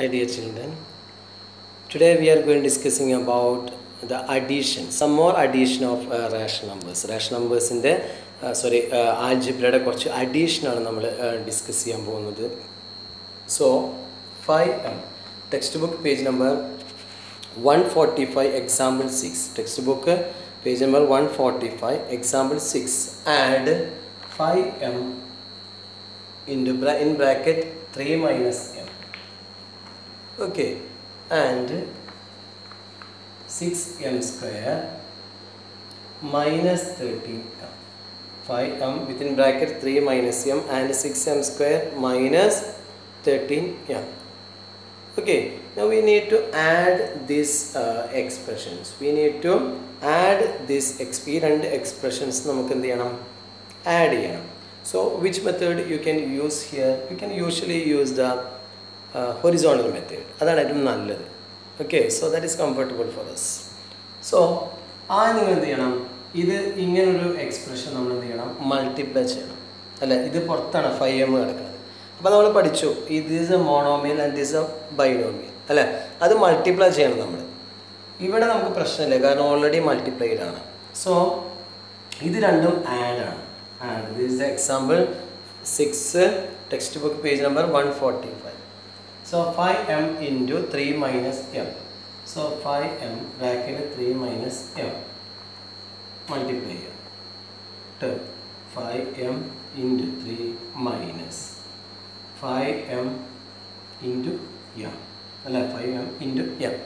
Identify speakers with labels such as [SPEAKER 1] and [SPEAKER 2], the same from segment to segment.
[SPEAKER 1] Hi dear children. Today we are going discussing about the addition, some more addition of uh, rational numbers. Rational numbers in sorry ആൽജിബ്രയുടെ കുറച്ച് അഡീഷനാണ് നമ്മൾ discuss ചെയ്യാൻ പോകുന്നത് so five M textbook page number one forty five example six textbook page number one forty five example six add five M into bra in bracket 3 minus m okay and 6m square minus 13m 5m within bracket 3 minus m and 6m square minus 13m okay now we need to add these uh, expressions we need to add this exp ഈ രണ്ട് expressions നമുക്ക് എന്ത് ചെയ്യണം add ചെയ്യണം so which method you can use here you can usually use the uh, method അതാണ് ഏറ്റവും നല്ലത്. Okay so that is comfortable for us. So ആ നിങ്ങൾ എന്ത് ചെയ്യണം? ഇത് ഇങ്ങനൊരു എക്സ്പ്രഷൻ നമ്മൾ എന്ത് ചെയ്യണം? മൾട്ടിപ്ലൈ ചെയ്യണം. അല്ല? ഇത് പുറത്താണ് ഫൈവ് എം കിടക്കുന്നത്. അപ്പോൾ നമ്മൾ പഠിച്ചു ഇത് is a monomial and this a binomial അല്ലേ? അത് മൾട്ടിപ്ലൈ ചെയ്യണം നമ്മൾ ഇവിടെ നമുക്ക് പ്രശ്നമില്ല കാരണം ഓൾറെഡി മൾട്ടിപ്ലൈഡ് ആണ്. സോ ഇത് രണ്ടും ആഡ് ആണ്. Add this example six textbook page number one forty five minus M so five M bracket three minus M multiply ചെയ്യാം to five M into three minus five M into M അല്ല five M into M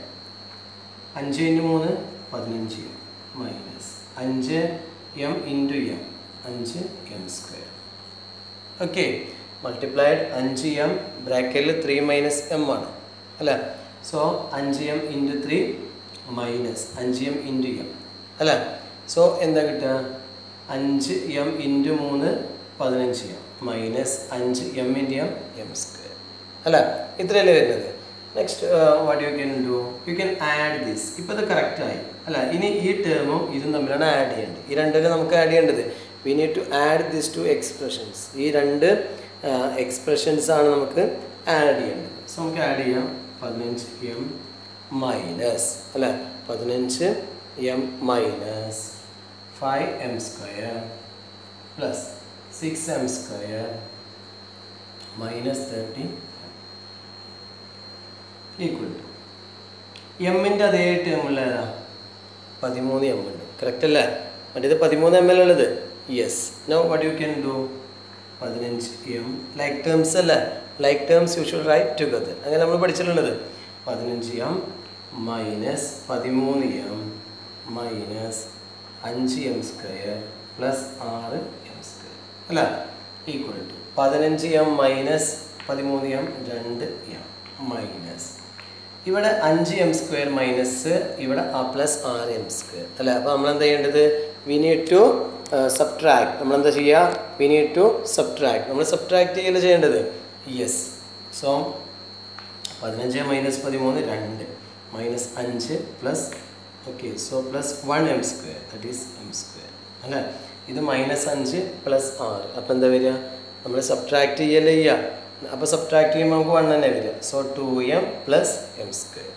[SPEAKER 1] അഞ്ച് ഇന്റു മൂന്ന് പതിനഞ്ച് minus അഞ്ച് M into M അഞ്ച് M square okay multiplied അഞ്ച് M ബ്രാക്കറ്റിൽ ത്രീ മൈനസ് എം ആണ് അല്ല? സോ അഞ്ച് എം ഇന്റു ത്രീ മൈനസ് അഞ്ച് എം ഇന്റു എം അല്ല? സോ എന്താ കിട്ടുക? അഞ്ച് എം ഇന്റു മൂന്ന് പതിനഞ്ച് എം മൈനസ് അഞ്ച് M into M M square അല്ല? ഇത്രയല്ലേ വരുന്നത്. Next what you can do you can add this ഇപ്പോൾ ഇത് കറക്റ്റായി അല്ല? ഇനി ഈ ടേമും ഇതും തമ്മിലാണ് ആഡ് ചെയ്യേണ്ടത്. ഈ രണ്ടിലും നമുക്ക് ആഡ് ചെയ്യേണ്ടത്. We need to add this two expressions ഈ രണ്ട് എക്സ്പ്രഷൻസ് ആണ് നമുക്ക് ആഡ് ചെയ്യേണ്ടത്. സോ നമുക്ക് ആഡ് ചെയ്യാം. പതിനഞ്ച് എം മൈനസ് അല്ല? പതിനഞ്ച് M minus five M square plus six M square minus thirty equal to എമ്മിന്റെ അതേ ടേമുള്ള ഏതാ? പതിമൂന്ന് എം ഉണ്ട്. കറക്റ്റ് അല്ലേ? മറ്റേത് പതിമൂന്ന് എം എൽ ഉള്ളത്? Yes no what you can do പതിനഞ്ച് എം ലൈക്ക് ടേംസ് അല്ലേ? Like terms you should write together അങ്ങനെ നമ്മൾ പഠിച്ചിട്ടുള്ളത്. പതിനഞ്ച് എം മൈനസ് പതിമൂന്ന് എം മൈനസ് അഞ്ച് എം സ്ക്വയർ പ്ലസ് ആറ് എം സ്ക്വയർ അല്ല ഈക്വൽ ടു പതിനഞ്ച് എം മൈനസ് പതിമൂന്ന് എം രണ്ട് എം മൈനസ് ഇവിടെ അഞ്ച് എം സ്ക്വയർ മൈനസ് ഇവിടെ ആ പ്ലസ് ആറ് എം സ്ക്വയർ അല്ലേ അപ്പോൾ നമ്മൾ എന്താ ചെയ്യേണ്ടത് വി ടു സബ്ട്രാക്ട് നമ്മൾ എന്താ ചെയ്യുക വി നീഡ് ടു സബ്ട്രാക്ട് നമ്മൾ സബ്ട്രാക്ട് ചെയ്യൽ ചെയ്യേണ്ടത്? യെസ് സോ പതിനഞ്ച് മൈനസ് പതിമൂന്ന് രണ്ട്. മൈനസ് അഞ്ച് plus okay so plus one M square that is M square അല്ലേ? ഇത് മൈനസ് അഞ്ച് പ്ലസ് ആറ്. അപ്പോൾ എന്താ വരിക? നമ്മൾ സബ്ട്രാക്ട് ചെയ്യല്ലേ ചെയ്യുക അപ്പോൾ സബ്ട്രാക്ട് ചെയ്യുമ്പോൾ നമുക്ക് വൺ തന്നെ വരിക. So two M plus M square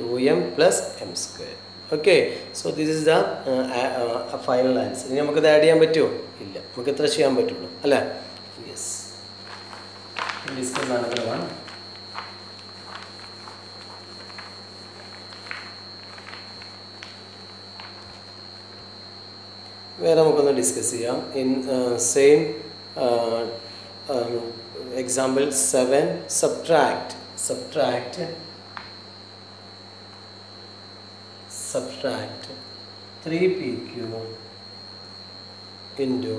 [SPEAKER 1] two M plus M square okay so this is the final answer ഇനി നമുക്കിത് ആഡ് ചെയ്യാൻ പറ്റുമോ? ഇല്ല. നമുക്ക് ഇത്ര ചെയ്യാൻ പറ്റുള്ളൂ? അല്ലേ? യെസ് ഡിസ്കസ് ആണ് വൺ വേറെ നമുക്കൊന്ന് ഡിസ്കസ് ചെയ്യാം. In same example 7 subtract. Subtract subtract 3pq into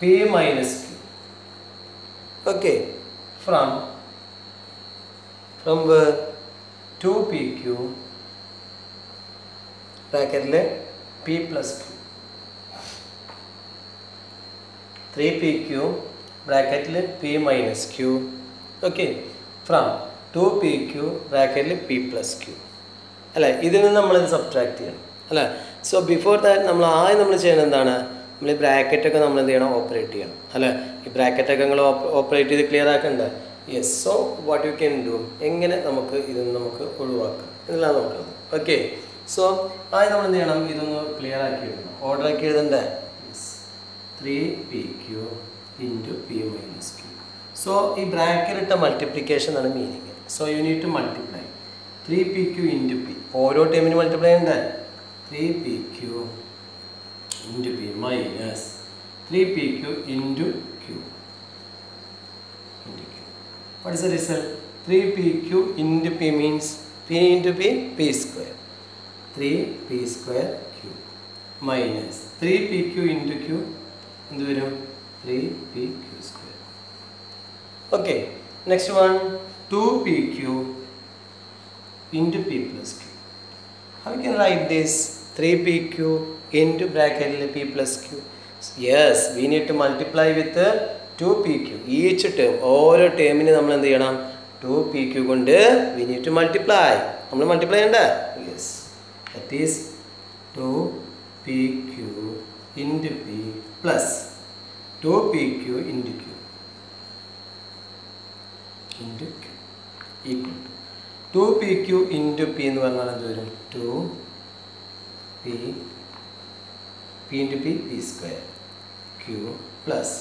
[SPEAKER 1] p minus q okay from from where 2pq bracket p plus q 3pq ബ്രാക്കറ്റിൽ P minus Q okay from two P Q ബ്രാക്കറ്റിൽ P plus Q അല്ലേ? ഇതിൽ നിന്ന് നമ്മളിത് subtract ചെയ്യണം. അല്ലേ? So before that നമ്മൾ ആദ്യം നമ്മൾ ചെയ്യണം എന്താണ്? നമ്മൾ ഈ ബ്രാക്കറ്റൊക്കെ നമ്മൾ എന്ത് ചെയ്യണം? ഓപ്പറേറ്റ് ചെയ്യണം. അല്ലേ? ഈ ബ്രാക്കറ്റൊക്കെ നിങ്ങൾ ഓപ്പറേറ്റ് ചെയ്ത് clear ആക്കണ്ടേ? Yes so what you can do എങ്ങനെ നമുക്ക് ഇത് നമുക്ക് ഒഴിവാക്കാം? എന്നുള്ളത് നോക്കുന്നത് ഓക്കെ സോ ആദ്യം നമ്മൾ എന്ത് ചെയ്യണം? ഇതൊന്ന് ക്ലിയർ ആക്കി എഴുതണം ഓർഡർ ആക്കി എഴുതണ്ടേ three P Q into P minus Q so ഈ ബ്രാക്കറ്റിട്ട മൾട്ടിപ്ലിക്കേഷൻ ആണ് meaning so you need to multiply three P Q into P ഓരോ ടൈമിന് മൾട്ടിപ്ലൈ ചെയ്യണ്ടേ three P Q into P minus three P Q into Q into q. What is the result? 3pq into p means p into p, p square. 3p square q minus 3pq into q എന്ത് വരും 3pq square. Okay, next one 2pq into p plus q. How you can write this? 3pq into bracket p plus q? Yes, we need to multiply with the two p q each term ഓരോ ടേമിന് നമ്മൾ എന്ത് ചെയ്യണം? Two P Q കൊണ്ട് we need to multiply നമ്മൾ multiply ചെയ്യണ്ട? Yes that is two p q into p plus two p q into q into q equal two p q into p എന്ന് പറഞ്ഞാൽ എന്ത് വരും? Two p p into p p square q plus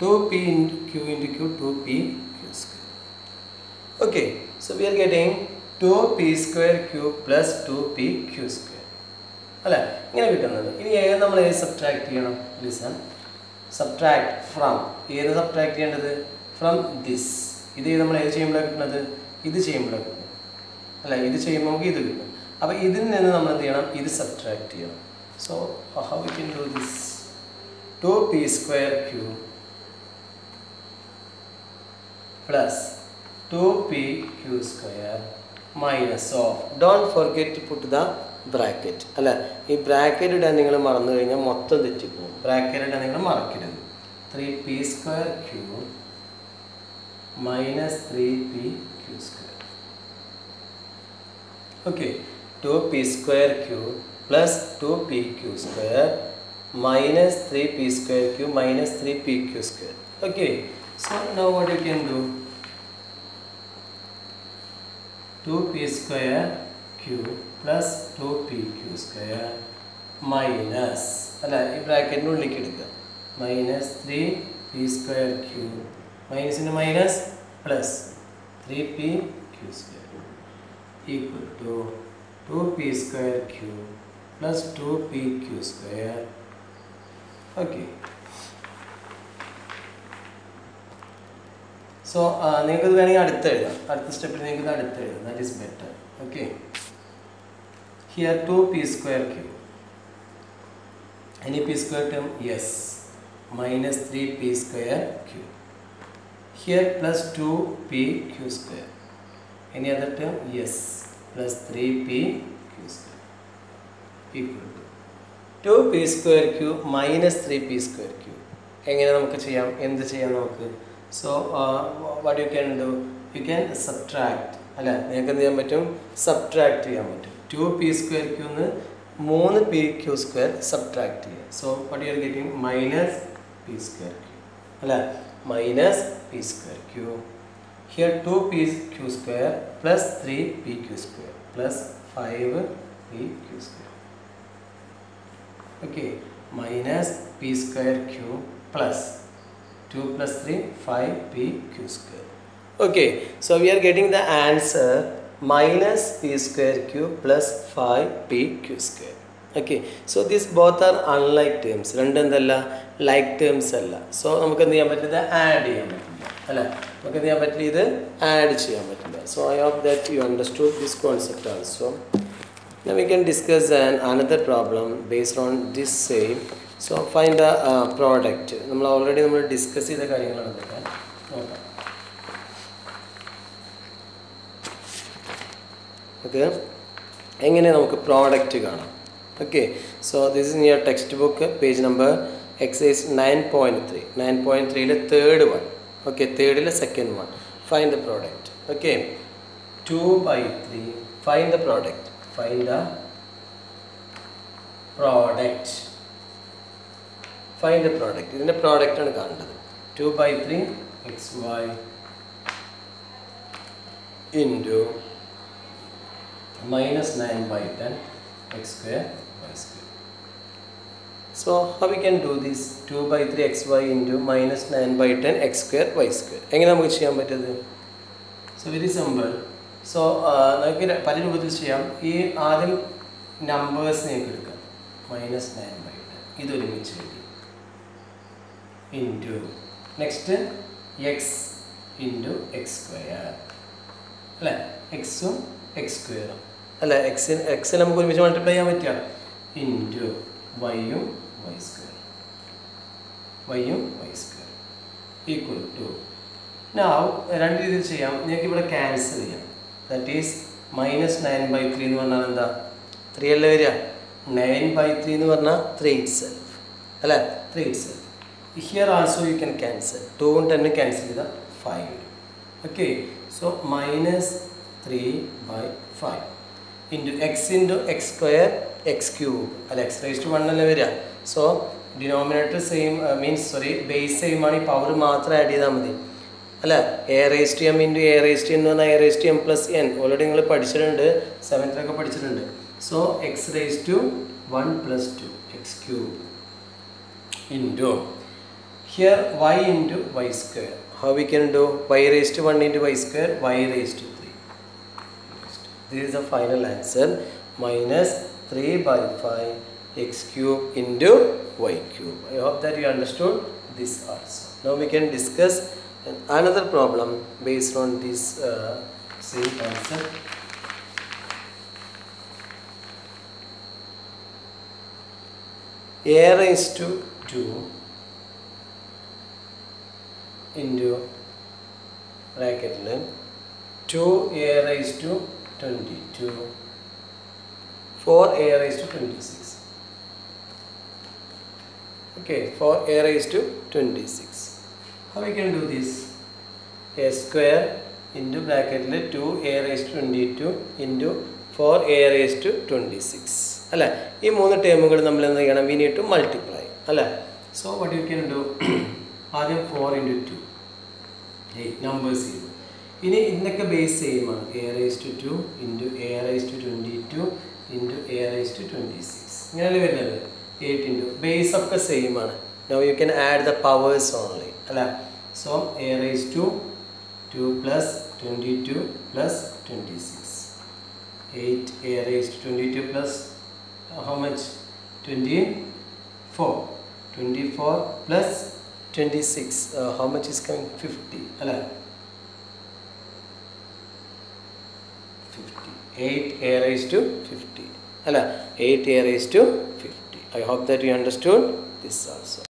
[SPEAKER 1] two p into q into q two p q square okay so we are getting two p square q plus two p q square അല്ല? ഇങ്ങനെ കിട്ടുന്നത്. ഇനി ഏത് നമ്മൾ ഏത് subtract ചെയ്യണം. Listen subtract from ഏത് subtract ചെയ്യേണ്ടത്? ഫ്രം ദിസ് ഇത് നമ്മൾ ഏത് ചെയ്യുമ്പോഴാണ് കിട്ടുന്നത്. ഇത് ചെയ്യുമ്പോഴാണ് അല്ല ഇത് ചെയ്യുമ്പോൾ ഇത് കിട്ടും. അപ്പോൾ ഇതിൽ നിന്ന് നമ്മൾ എന്ത് ചെയ്യണം? ഇത് സബ്ട്രാക്ട് ചെയ്യണം. So how we can do this two p square q plus two 2pq square minus of don't forget put the bracket അല്ല ഈ ബ്രാക്കറ്റ് ഇടാൻ നിങ്ങൾ മറന്നു കഴിഞ്ഞാൽ മൊത്തം തെറ്റിപ്പോകും ബ്രാക്കറ്റ് ഇടാൻ നിങ്ങൾ മറക്കരുത്. Three p square q minus three p q square Okay two P square Q plus two P Q square minus three P square Q minus three P Q square okay So now what you can do? 2p square q plus 2pq square minus അല്ല ഈ ബ്രാക്കറ്റിൻ്റെ ഉള്ളിലേക്ക് എടുക്കുക minus three P square Q മൈനസിന് minus plus three P Q square equal to two p square q plus two p q square okay so നിങ്ങൾക്ക് വേണമെങ്കിൽ അടുത്ത് എഴുതാം. അടുത്ത സ്റ്റെപ്പിൽ നിങ്ങൾക്ക് ഇത് അടുത്ത് എഴുതാം. That is better okay here two p square q any p square term yes minus three p square q here plus two p q square yes plus three p q square equal to two p square q minus three p square q എങ്ങനെ നമുക്ക് ചെയ്യാം? എന്ത് ചെയ്യാം നമുക്ക്? So what you can do you can subtract അല്ല? നിങ്ങൾക്ക് എന്ത് ചെയ്യാൻ പറ്റും? സബ്ട്രാക്ട് ചെയ്യാൻ പറ്റും. ടു പി സ്ക്വയർ ക്യൂന്ന് മൂന്ന് പി ക്യൂ സ്ക്വയർ സബ്ട്രാക്ട് ചെയ്യുക so what you are getting minus p square q അല്ല? Minus p square q three p q square plus five p q square okay minus p square q plus 2 plus 3 5 p q square okay so we are getting the answer minus p square q plus 5 p q square okay so this both are unlike terms terms അല്ല so നമുക്ക് എന്ത് ചെയ്യാൻ പറ്റില്ല add ചെയ്യാൻ നമുക്ക് എന്ത് ചെയ്യാൻ പറ്റില്ല? ഇത് ആഡ് ചെയ്യാൻ പറ്റില്ല. So I hope that you understood this concept also Now we can discuss another problem based on on same so So the product. നമ്മൾ ഓൾറെഡി നമ്മൾ ഡിസ്കസ് ചെയ്ത കാര്യങ്ങളാണ് നോക്കാം ഓക്കെ. എങ്ങനെ നമുക്ക് പ്രോഡക്റ്റ് കാണാം? Okay. So this in your textbook page number exercise nine point three nine point ത്രീയിലെ third one okay തേർഡിലെ second one fine the product okay two by three fine the product find the product find the product ഇതിന്റെ product ആണ് കാണേണ്ടത്. Two by three x y into minus 9 by 10 x square y square. So how we can do this 2 by 3 xy into minus 9 by 10 x square y square. എങ്ങനെ നമുക്ക് ചെയ്യാൻ പറ്റത് so very simple so നമുക്ക് പല രൂപത്തിൽ ചെയ്യാം. ഈ ആദ്യം നമ്പേഴ്സ് നിങ്ങൾക്ക് എടുക്കാം മൈനസ് നയൻ ബൈ ടെൻ ഇത് ഒരുമിച്ച് എഴുതി. Into next x into x square അല്ലേ? എക്സും എക്സ് സ്ക്വയറും അല്ല? എക്സിന് എക്സ് നമുക്ക് ഒരുമിച്ച് മൾട്ടിപ്ലൈ ചെയ്യാൻ പറ്റുക. ഇന്റു വൈയും Y square വൈയും y square equal to now രണ്ട് രീതിയിൽ ചെയ്യാം. നിങ്ങൾക്ക് ഇവിടെ ക്യാൻസൽ ചെയ്യാം. That is minus nine by three എന്ന് പറഞ്ഞാൽ എന്താ? ത്രീ അല്ലേ വരിക? നയൻ ബൈ ത്രീ എന്ന് പറഞ്ഞാൽ ത്രീ ഇറ്റ് സെൽഫ് അല്ലേ three itself here also you can cancel ടൂവും ടെന്നും ക്യാൻസൽ ചെയ്താൽ five okay so minus three by five into x into x square x cube അല്ല? എക്സ് റേസ് ടു വൺ അല്ലേ വരിക? So denominator same means sorry base same ആണ്. ഈ power മാത്രം add ചെയ്താൽ മതി. അല്ല? A raise to m into a raise to എന്ന് പറഞ്ഞാൽ a raise to m plus n already നിങ്ങൾ പഠിച്ചിട്ടുണ്ട്. സെവൻത്തിലൊക്കെ പഠിച്ചിട്ടുണ്ട്. So x raise to one plus two x cube into here y into y square how we can do y to one into y square y raise to three this is the final answer. Minus 3 by 5 x cube into y cube. I hope that you understood this also. Now we can discuss another problem based on this uh, same concept a raised to 2 into bracket 2 a raised to 22 4 a raised to 26 okay 4 a raised to 26 how we can do this a square into bracket 2 a raised to 22 into 4 a raised to 26 അല്ല ഈ മൂന്ന് ടേമുകൾ നമ്മൾ എന്ത് ചെയ്യണം we need to multiply അല്ല so what you can do ആദ്യം four into two numbers ചെയ്തു ഇനി ഇന്നൊക്കെ ബേസ് സെയിം ആണ്. A raise to two into a raise to twenty two into a raise to twenty six ഇങ്ങനെയല്ലേ വരുന്നത്? Eight into base ഒക്കെ സെയിമാണ് no you can add the powers only അല്ല so a raise to two plus twenty two plus twenty six eight a raise to twenty two plus how much twenty four twenty four plus twenty six how much is coming fifty അല്ലേ 50 8 a raised to 50 അല്ല 8 a raised to 50 I hope that you understood this also